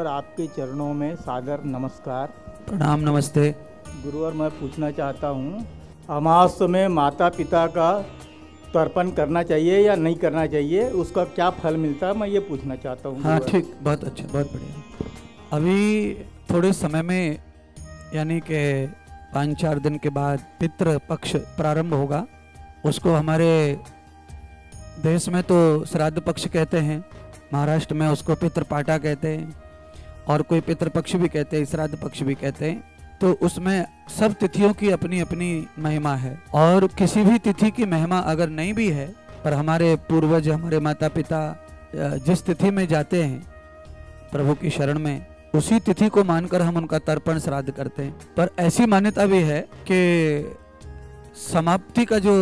गुरुवर आपके चरणों में सादर नमस्कार। प्रणाम नमस्ते। गुरुवर मैं पूछना चाहता हूँ अमावस में माता पिता का तर्पण करना चाहिए या नहीं करना चाहिए? उसका क्या फल मिलता है? मैं ये पूछना चाहता हूँ हाँ ठीक बहुत अच्छा बहुत बढ़िया। अभी थोड़े समय में यानी कि पाँच चार दिन के बाद पितृ पक्ष प्रारंभ होगा। उसको हमारे देश में तो श्राद्ध पक्ष कहते हैं महाराष्ट्र में उसको पितृपाटा कहते हैं। और कोई पितृपक्ष भी कहते हैं, श्राद्ध पक्ष भी कहते हैं तो उसमें सब तिथियों की अपनी अपनी महिमा है। और किसी भी तिथि की महिमा अगर नहीं भी है, पर हमारे पूर्वज, हमारे माता पिता जिस तिथि में जाते हैं, प्रभु की शरण में, उसी तिथि को मानकर हम उनका तर्पण, श्राद्ध करते हैं। पर ऐसी मान्यता भी है कि समाप्ति का जो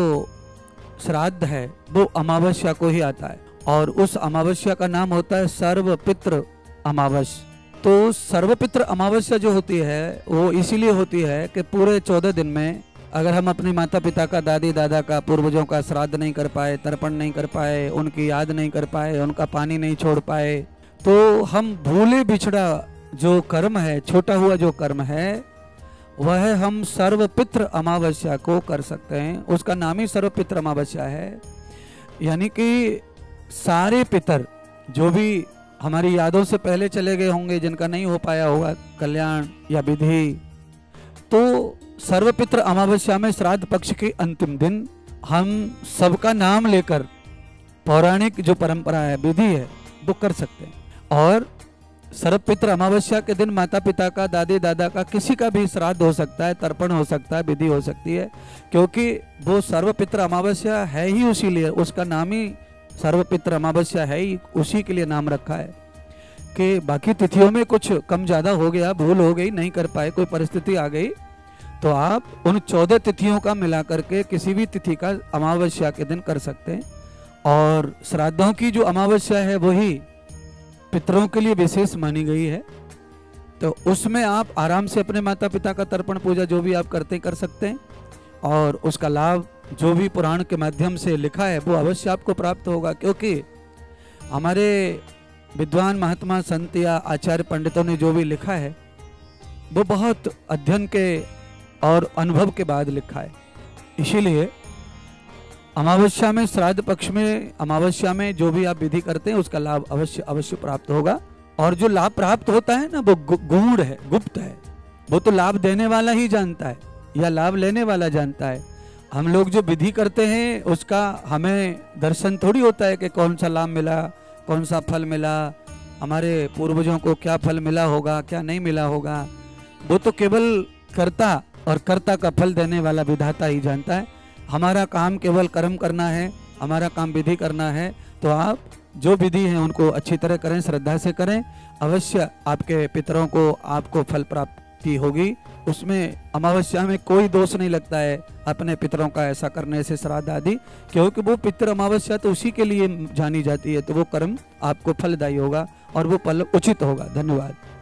श्राद्ध है, वो अमावस्या को ही आता है। और उस अमावस्या का नाम होता है सर्व पित्र अमावस। तो सर्वपित्र अमावस्या जो होती है, वो इसीलिए होती है कि पूरे चौदह दिन में अगर हम अपने माता पिता का दादी दादा का, पूर्वजों का श्राद्ध नहीं कर पाए, तर्पण नहीं कर पाए, उनकी याद नहीं कर पाए, उनका पानी नहीं छोड़ पाए तो हम भूले बिछड़ा जो कर्म है, छोटा हुआ जो कर्म है, वह हम सर्वपित्र अमावस्या को कर सकते हैं। उसका नाम ही सर्वपित्र अमावस्या है। यानी कि सारे पितर, जो भी हमारी यादों से पहले चले गए होंगे, जिनका नहीं हो पाया होगा कल्याण या विधि। तो सर्वपित्र अमावस्या में श्राद्ध पक्ष के अंतिम दिन हम सबका नाम लेकर पौराणिक जो परंपरा है, विधि है, वो कर सकते हैं। और सर्वपित्र अमावस्या के दिन माता पिता का दादी दादा का, किसी का भी श्राद्ध हो सकता है, तर्पण हो सकता है, विधि हो सकती है, क्योंकि वो सर्वपित्र अमावस्या है ही उसी लिए, उसका नाम ही सर्वपित्र अमावस्या है ही उसी के लिए नाम रखा है कि बाकी तिथियों में कुछ कम ज़्यादा हो गया, भूल हो गई, नहीं कर पाए, कोई परिस्थिति आ गई तो आप उन चौदह तिथियों का मिला करके किसी भी तिथि का अमावस्या के दिन कर सकते हैं। और श्राद्धों की जो अमावस्या है वही पितरों के लिए विशेष मानी गई है। तो उसमें आप आराम से अपने माता पिता का तर्पण पूजा जो भी आप करते कर सकते हैं, और उसका लाभ जो भी पुराण के माध्यम से लिखा है, वो अवश्य आपको प्राप्त होगा, क्योंकि हमारे विद्वान महात्मा संत या आचार्य पंडितों ने जो भी लिखा है, वो बहुत अध्ययन के और अनुभव के बाद लिखा है। इसीलिए अमावस्या में, श्राद्ध पक्ष में, अमावस्या में जो भी आप विधि करते हैं, उसका लाभ अवश्य अवश्य प्राप्त होगा। और जो लाभ प्राप्त होता है ना, वो गु- गूढ़ है, गुप्त है। वो तो लाभ देने वाला ही जानता है, या लाभ लेने वाला जानता है। हम लोग जो विधि करते हैं, उसका हमें दर्शन थोड़ी होता है कि कौन सा लाभ मिला, कौन सा फल मिला, हमारे पूर्वजों को क्या फल मिला होगा, क्या नहीं मिला होगा। वो तो केवल कर्ता और कर्ता का फल देने वाला विधाता ही जानता है। हमारा काम केवल कर्म करना है, हमारा काम विधि करना है। तो आप जो विधि है, उनको अच्छी तरह करें, श्रद्धा से करें। अवश्य आपके पितरों को, आपको फल प्राप्ति होगी। उसमें अमावस्या में कोई दोष नहीं लगता है अपने पितरों का ऐसा करने से श्राद्ध आदि, क्योंकि वो पितर अमावस्या तो उसी के लिए जानी जाती है तो वो कर्म आपको फलदायी होगा और वो फल उचित होगा। धन्यवाद।